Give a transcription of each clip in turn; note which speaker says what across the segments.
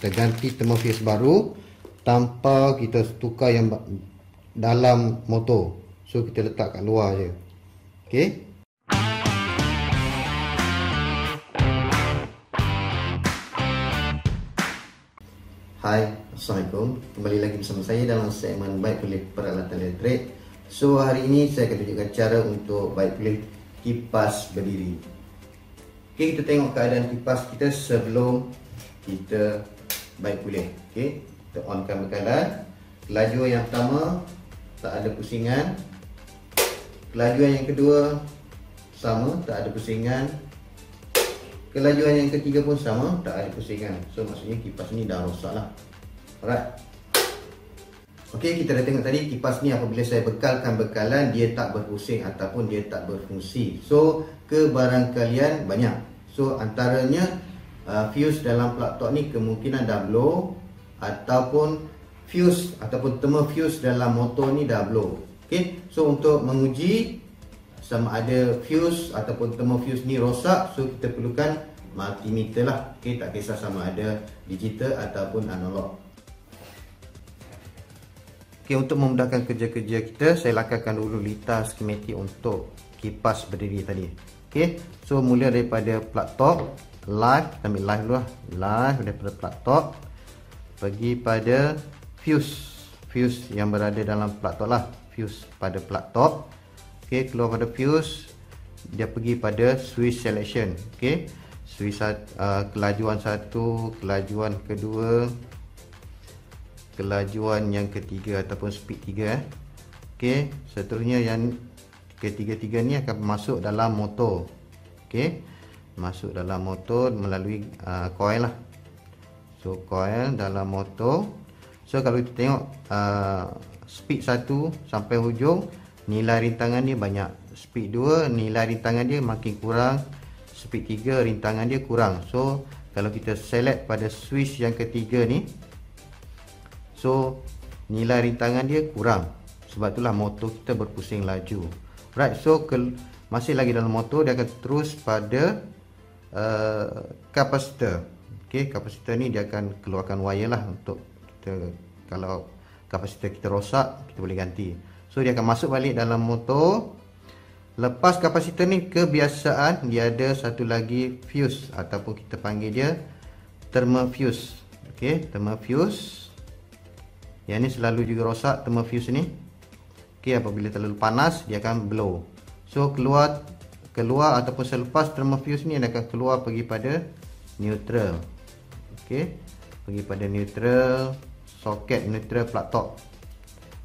Speaker 1: kita ganti thermofuse baru tanpa kita tukar yang dalam motor. So kita letak kat luar je. Okey? Hai, Assalamualaikum. Kembali lagi bersama saya dalam segmen Baik Pulih Peralatan Elektrik. So, hari ini saya akan tunjukkan cara untuk baik pulih kipas berdiri. Okay, kita tengok keadaan kipas kita sebelum kita baik pulih Okay, kita onkan bekalan Kelajuan yang pertama tak ada pusingan Kelajuan yang kedua sama, tak ada pusingan Kelajuan yang ketiga pun sama, tak ada pusingan. So maksudnya kipas ni dah rosak lah. Alright. Okey, kita dah tengok tadi kipas ni apabila saya bekalkan bekalan dia tak berpusing ataupun dia tak berfungsi. So kebarangkalian banyak. So antaranya uh, fuse dalam plug torch ni kemungkinan dah blow ataupun fuse ataupun thermal fuse dalam motor ni dah blow. Okey, so untuk menguji sama ada fuse ataupun thermofuse ni rosak so kita perlukan multimeter lah. Okay, tak kisah sama ada digital ataupun analog. Okay, untuk memudahkan kerja-kerja kita saya lakarkan dulu litar skematik untuk kipas berdiri tadi. Okay. so mula daripada plug top live ambil live dulu lah. Live daripada plug pergi pada fuse. Fuse yang berada dalam plug lah. Fuse pada plug top okey keluar pada fuse dia pergi pada switch selection. Okey switch uh, kelajuan satu kelajuan kedua kelajuan yang ketiga ataupun speed tiga eh. Okey seterusnya yang ketiga-tiga ni akan masuk dalam motor. Okey masuk dalam motor melalui uh, coil lah. So coil dalam motor. So kalau kita tengok uh, speed satu sampai hujung nilai rintangan dia banyak. Speed 2 nilai rintangan dia makin kurang. Speed 3 rintangan dia kurang. So kalau kita select pada switch yang ketiga ni so nilai rintangan dia kurang. Sebab itulah motor kita berpusing laju. Right so ke, masih lagi dalam motor dia akan terus pada uh, kapasitor ok kapasitor ni dia akan keluarkan wire lah untuk kita kalau kapasitor kita rosak kita boleh ganti So dia akan masuk balik dalam motor. Lepas kapasitor ni kebiasaan dia ada satu lagi fuse ataupun kita panggil dia thermal fuse. Okey, thermal fuse. Yang ni selalu juga rosak thermal fuse ni. Okey, apabila terlalu panas dia akan blow. So keluar keluar ataupun selepas thermal fuse ni akan keluar pergi pada neutral. Okey, pergi pada neutral soket neutral plug top.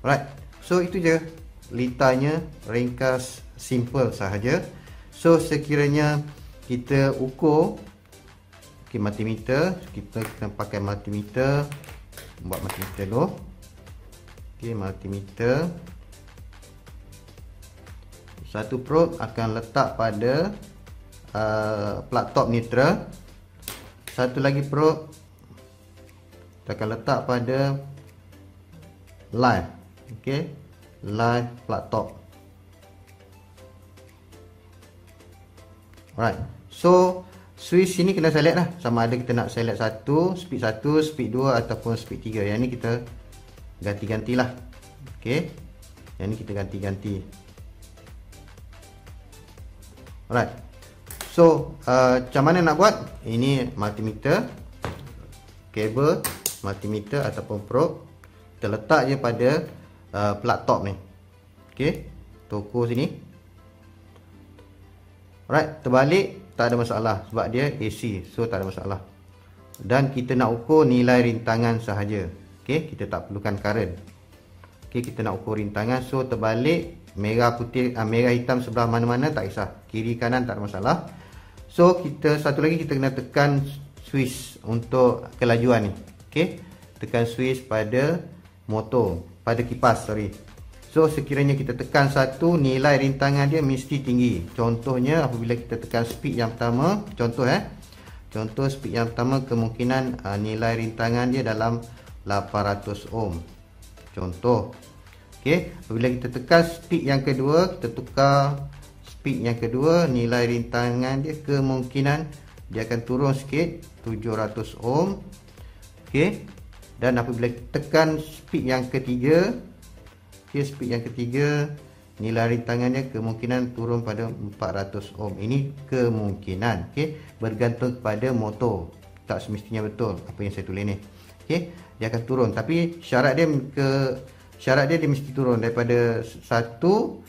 Speaker 1: Alright. So itu je litanya ringkas simple sahaja. So sekiranya kita ukur okay, multimeter, kita kena pakai multimeter. Buat multimeter dulu. Okey, multimeter. Satu probe akan letak pada uh, plug top neutral. Satu lagi probe kita akan letak pada live. Okey? Live plug top. Alright. So switch sini kena select lah. Sama ada kita nak select satu speed satu speed dua ataupun speed tiga. Yang ni kita ganti-gantilah okey? Yang ni kita ganti-ganti alright so uh, macam mana nak buat ini multimeter kabel multimeter ataupun probe kita letak je pada uh, plug top ni. Okey. Toko sini. Alright, terbalik tak ada masalah sebab dia AC. So tak ada masalah. Dan kita nak ukur nilai rintangan sahaja. Okey, kita tak perlukan current. Okey, kita nak ukur rintangan. So terbalik merah putih uh, merah hitam sebelah mana-mana tak kisah. Kiri kanan tak ada masalah. So kita satu lagi kita kena tekan switch untuk kelajuan ni. Okey. Tekan switch pada motor pada kipas sorry so sekiranya kita tekan satu nilai rintangan dia mesti tinggi contohnya apabila kita tekan speed yang pertama contoh eh contoh speed yang pertama kemungkinan uh, nilai rintangan dia dalam 800 ohm contoh okey apabila kita tekan speed yang kedua kita tukar speed yang kedua nilai rintangan dia kemungkinan dia akan turun sikit 700 ohm. Ok okey dan apabila tekan speed yang ketiga okey speed yang ketiga nilai rintangannya kemungkinan turun pada 400 ohm. Ini kemungkinan okey bergantung kepada motor. Tak semestinya betul apa yang saya tulis ni. Okey dia akan turun. Tapi syarat dia ke syarat dia dia mesti turun daripada satu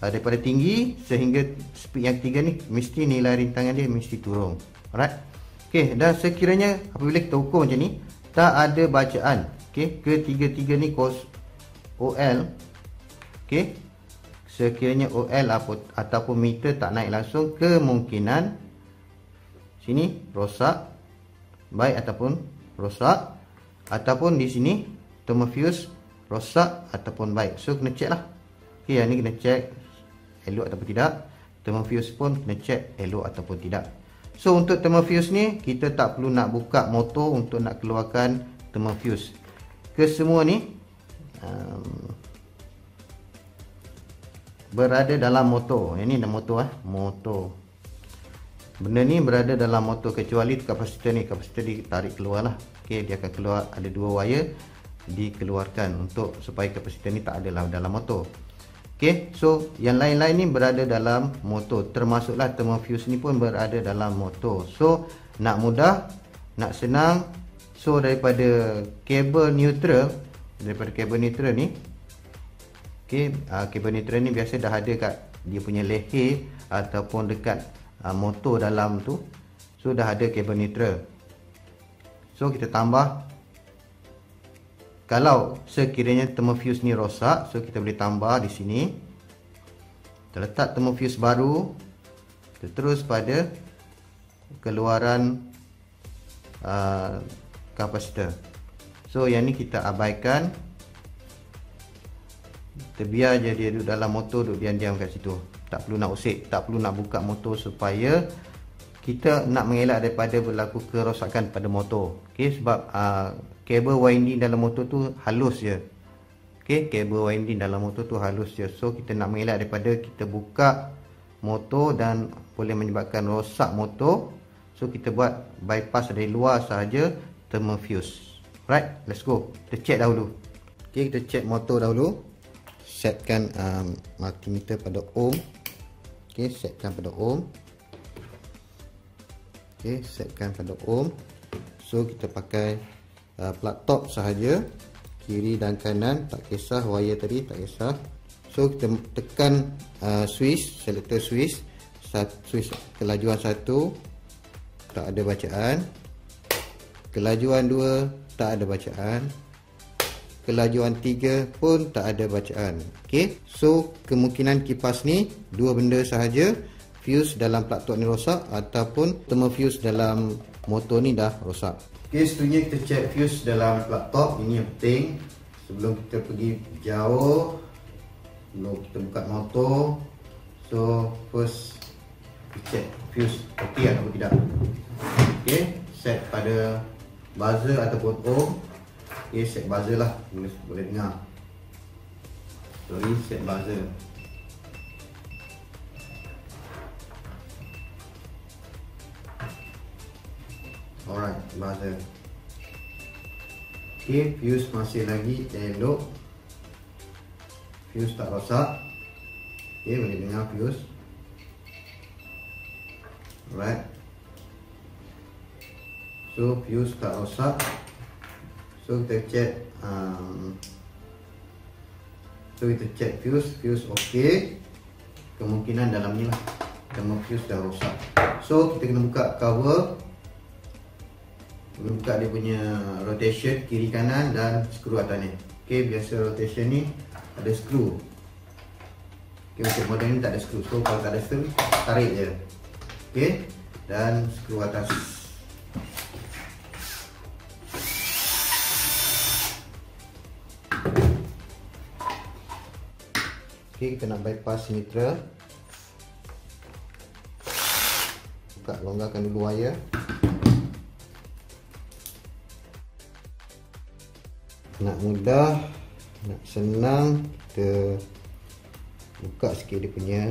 Speaker 1: uh, daripada tinggi sehingga speed yang ketiga ni mesti nilai rintangan dia mesti turun. Alright? Okey dan sekiranya apabila kita ukur macam ni tak ada bacaan. Okey ketiga-tiga ni kos OL okey sekiranya OL apa, ataupun meter tak naik langsung kemungkinan sini rosak baik ataupun rosak ataupun di sini thermofuse rosak ataupun baik. So kena check lah. Ok yang ni kena check elok ataupun tidak. Thermofuse pun kena check elok ataupun tidak. So untuk thermofuse ni kita tak perlu nak buka motor untuk nak keluarkan thermofuse. Kesemua ni um, berada dalam motor. Yang ni dalam motor ah, motor. Benda ni berada dalam motor kecuali kapasitor ni, kapasitor ditarik keluar lah. Okey, dia akan keluar ada dua wire dikeluarkan untuk supaya kapasitor ni tak ada dalam motor. Okey, so yang lain-lain ni berada dalam motor. Termasuklah thermofuse ni pun berada dalam motor. So nak mudah, nak senang. So daripada kabel neutral, daripada kabel neutral ni Okey, uh, kabel neutral ni biasa dah ada kat dia punya leher ataupun dekat uh, motor dalam tu. So dah ada kabel neutral. So kita tambah kalau sekiranya thermofuse ni rosak, so kita boleh tambah di sini. Kita letak thermofuse baru. Kita terus pada keluaran uh, kapasitor. So yang ni kita abaikan kita biar je dia duduk dalam motor duduk diam-diam kat situ tak perlu nak usik tak perlu nak buka motor supaya kita nak mengelak daripada berlaku kerosakan pada motor okey sebab uh, kabel winding dalam motor tu halus je. Okey kabel winding dalam motor tu halus je. So kita nak mengelak daripada kita buka motor dan boleh menyebabkan rosak motor. So kita buat bypass dari luar sahaja thermofuse right let's go. Kita check dahulu. Okey kita check motor dahulu. Setkan um, multimeter pada ohm. Ok setkan pada ohm. Ok setkan pada ohm. So kita pakai uh, plug top sahaja kiri dan kanan tak kisah wire tadi tak kisah. So kita tekan uh, switch selector switch switch kelajuan satu tak ada bacaan. Kelajuan dua tak ada bacaan. Kelajuan 3 pun tak ada bacaan. Ok so kemungkinan kipas ni dua benda sahaja. Fuse dalam plug ni rosak ataupun thermofuse dalam motor ni dah rosak ok seterusnya kita check fuse dalam plug top ini yang penting. Sebelum kita pergi jauh sebelum kita buka motor. So first kita check fuse ok atau tidak. Ok set pada buzzer ataupun ohm. Okay, set buzzer lah. Boleh dengar. Sorry, set buzzer Alright, buzzer Okay, fuse masih lagi elok. Fuse tak rosak. Okay, boleh dengar fuse. Alright. So, fuse tak rosak. So kita check um, So kita check fuse. Fuse ok Kemungkinan dalam ni lah. Thermal fuse dah rosak. So kita kena buka cover. Kena buka dia punya rotation Kiri kanan dan skru atas ni. Ok biasa rotation ni Ada skru Ok untuk model ni tak ada skru So kalau tak ada skru Tarik je. Ok Dan skru atas. Okey, kita nak bypass neutral. Buka longgarkan dulu wire. Nak mudah, nak senang, kita buka sikit dia punya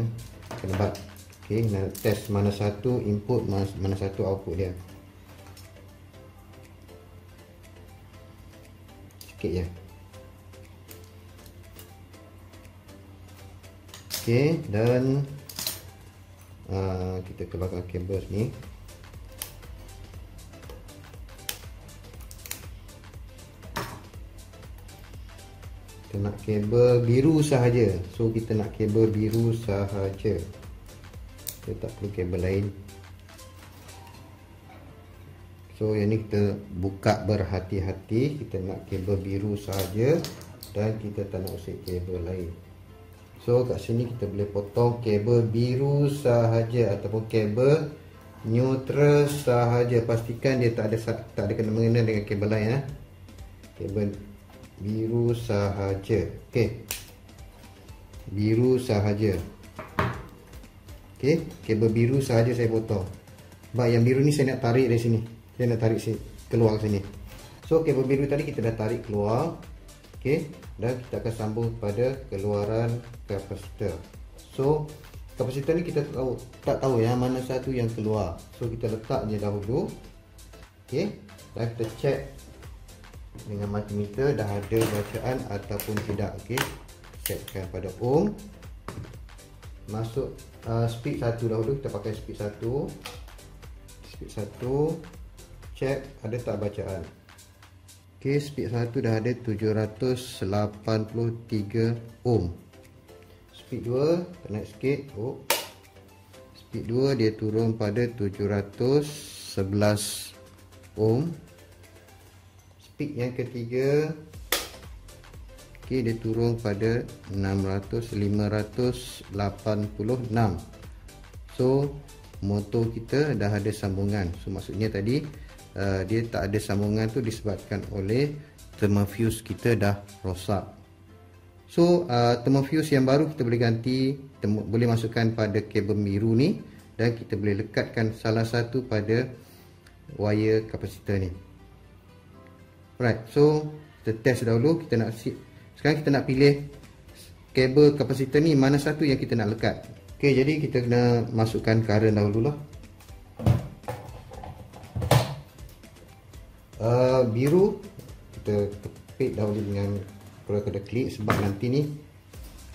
Speaker 1: kelebat. Okey, nak test mana satu input, mana satu output dia. sikit je ok dan uh, kita keluarkan kabel ni kita nak kabel biru sahaja. So kita nak kabel biru sahaja. Kita tak perlu kabel lain. So yang ni kita buka berhati-hati. Kita nak kabel biru sahaja dan kita tak nak usik kabel lain. So kat sini kita boleh potong kabel biru sahaja ataupun kabel neutral sahaja. Pastikan dia tak ada tak ada kena mengena dengan kabel lain ya. Kabel biru sahaja. Okey. Biru sahaja. Okey, kabel biru sahaja saya potong. Sebab yang biru ni saya nak tarik dari sini. Saya nak tarik sini keluar sini. So kabel biru tadi kita dah tarik keluar. Okey, dan kita akan sambung kepada keluaran kapasitor. So, kapasitor ni kita tahu tak tahu yang mana satu yang keluar. So, kita letak je dahulu. Okey, dan kita check dengan multimeter dah ada bacaan ataupun tidak. Okey, setkan pada ohm. Masuk uh, speed satu dahulu kita pakai speed satu. Speed satu. Check ada tak bacaan. Okey, speed 1 dah ada 783 ohm. Speed 2 naik sikit. Oh. Speed 2 dia turun pada 711 ohm. Speed yang ketiga okey dia turun pada 600 586. So, motor kita dah ada sambungan. So maksudnya tadi uh, dia tak ada sambungan tu disebabkan oleh thermofuse kita dah rosak. So uh, thermofuse yang baru kita boleh ganti, kita boleh masukkan pada kabel biru ni dan kita boleh lekatkan salah satu pada wire kapasitor ni. Right, so kita test dahulu kita nak sekarang kita nak pilih kabel kapasitor ni mana satu yang kita nak lekat. Okey, jadi kita kena masukkan current dahululah. uh, biru kita tepik dahulu dengan kalau kena klik sebab nanti ni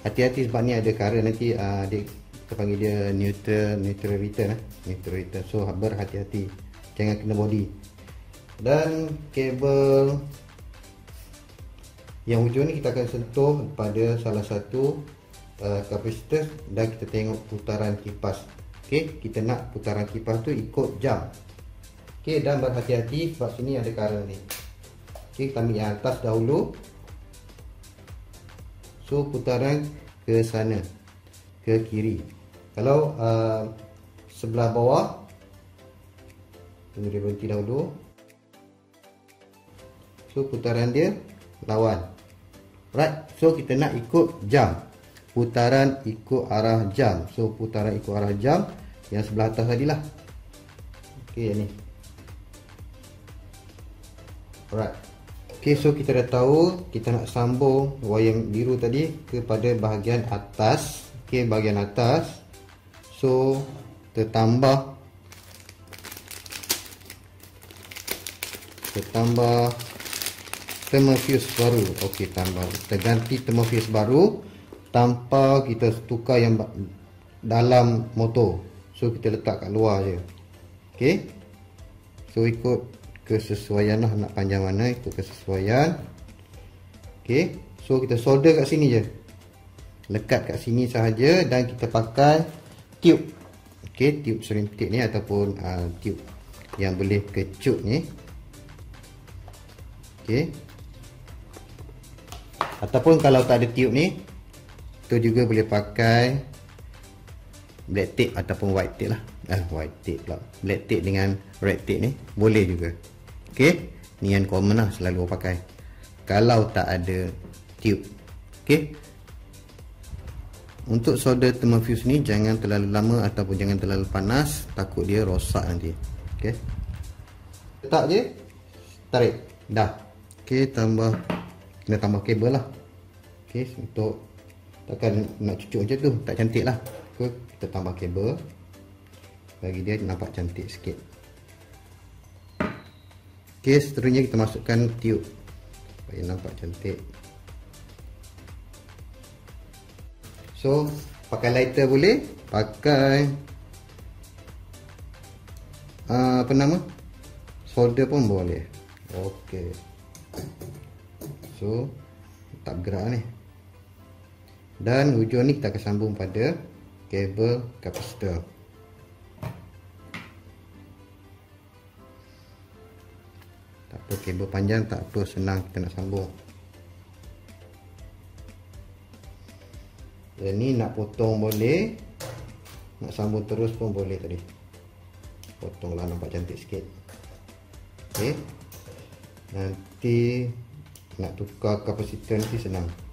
Speaker 1: hati-hati sebab ni ada current nanti uh, dia kita panggil dia neutral neutral return eh? neutral return so berhati-hati jangan kena body dan kabel yang hujung ni kita akan sentuh pada salah satu uh, kapasitor dan kita tengok putaran kipas ok kita nak putaran kipas tu ikut jam Okey dan berhati-hati sebab sini ada current ni. Okey kita ambil yang atas dahulu. So putaran ke sana ke kiri. Kalau uh, sebelah bawah tunggu dia berhenti dahulu. So putaran dia lawan. Right. So kita nak ikut jam. Putaran ikut arah jam. So putaran ikut arah jam yang sebelah atas tadilah. Okey ni. Alright. Okay, so kita dah tahu kita nak sambung wayang biru tadi kepada bahagian atas. Okay, bahagian atas. So, kita tambah kita tambah thermofuse baru. Okay, tambah. Kita ganti thermofuse baru tanpa kita tukar yang dalam motor. So, kita letak kat luar je. Okay. So, ikut kesesuaian lah nak panjang mana ikut kesesuaian ok so kita solder kat sini je lekat kat sini sahaja dan kita pakai tube ok tube serintik ni ataupun uh, tube yang boleh kecut ni ok ataupun kalau tak ada tube ni tu juga boleh pakai black tape ataupun white tape lah eh white tape lah black tape dengan red tape ni boleh juga Okey, ni yang common lah selalu pakai. Kalau tak ada tube. Okey. Untuk solder thermofuse ni jangan terlalu lama ataupun jangan terlalu panas, takut dia rosak nanti. Okey. Letak je. Tarik. Dah. Okey, tambah kena tambah kabel lah. Okey, untuk takkan nak cucuk macam tu, tak cantik lah. Okay, kita tambah kabel. Bagi dia nampak cantik sikit. Okey, seterusnya kita masukkan tube. okay, nampak cantik so pakai lighter boleh pakai uh, apa nama solder pun boleh ok so tak bergerak ni. Dan hujung ni kita akan sambung pada kabel kapasitor. Tak apa kabel panjang tak apa senang kita nak sambung. Dan ni nak potong boleh nak sambung terus pun boleh tadi. Potonglah nampak cantik sikit. Ok nanti nak tukar kapasitor nanti senang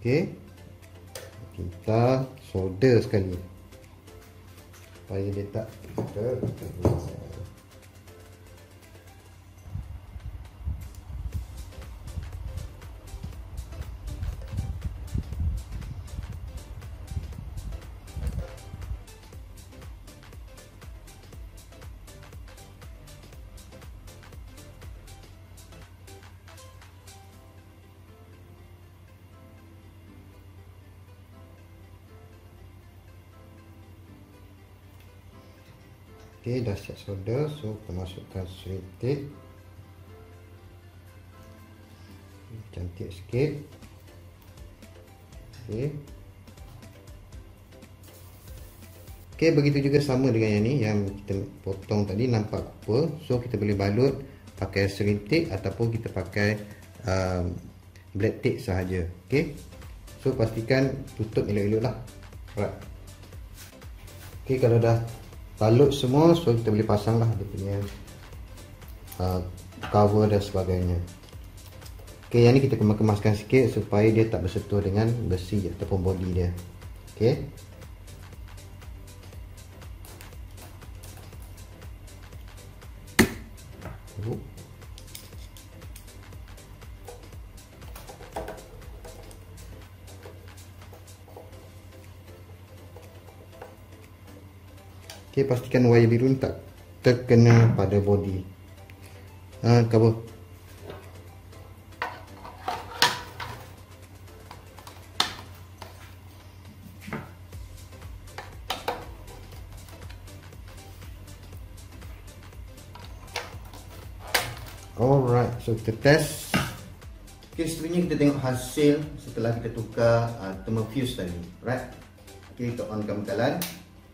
Speaker 1: Okey. Kita solder sekali. Supaya dia tak ter Okey, dah siap solder. So, kita masukkan swing tape. Cantik sikit. Okey. Okey, begitu juga sama dengan yang ni yang kita potong tadi nampak apa. So, kita boleh balut pakai string tape ataupun kita pakai um, black tape sahaja. Okey. So, pastikan tutup elok-elok lah. Right. Okey, kalau dah balut semua so kita boleh pasang lah dia punya uh, cover dan sebagainya. Ok yang ni kita kemas-kemaskan sikit supaya dia tak bersentuh dengan besi ataupun body dia. Ok Okay, pastikan wire biru ni tak terkena pada body. Ha, cover. Alright, so kita test. Okay, seterusnya kita tengok hasil setelah kita tukar uh, thermal fuse tadi. Right? Okay, kita onkan bekalan.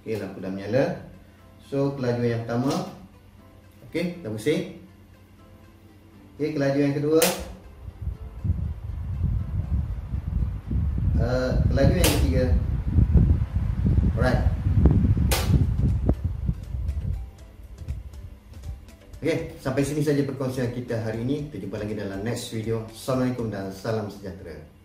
Speaker 1: Okey, lampu dah menyala. So, kelajuan yang pertama. Okey, dah pusing. Okey, kelajuan yang kedua. Uh, kelajuan yang ketiga. Alright. Okey, sampai sini saja perkongsian kita hari ini. Kita jumpa lagi dalam next video. Assalamualaikum dan salam sejahtera.